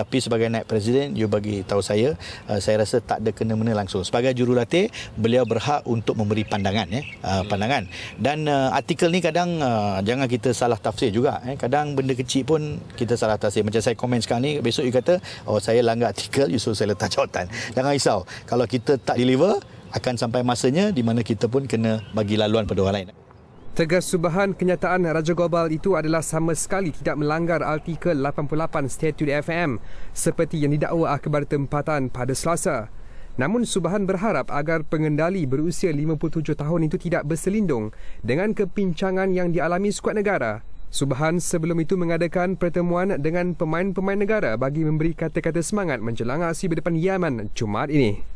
tapi sebagai naib presiden you bagi tahu saya uh, saya rasa tak ada kena-mena langsung. Sebagai jurulatih beliau berhak untuk memberi pandangan ya. Uh, pandangan. Dan uh, artikel ni kadang uh, jangan kita salah tafsir juga eh. Kadang benda kecil pun kita salah tafsir. Macam saya komen sekarang ni besok you kata oh saya langgar artikel you suruh saya letak jawatan. Jangan risau. Kalau kita tak deliver akan sampai masanya di mana kita pun kena bagi laluan pada orang lain Tegas subahan kenyataan Raja Gobal itu adalah sama sekali tidak melanggar artikel 88 Statut FM seperti yang didakwa akhbar tempatan pada Selasa. Namun Subahan berharap agar pengendali berusia 57 tahun itu tidak berselindung dengan kepincangan yang dialami skuad negara. Subahan sebelum itu mengadakan pertemuan dengan pemain-pemain negara bagi memberi kata-kata semangat menjelang aksi berdepan Yaman Jumaat ini.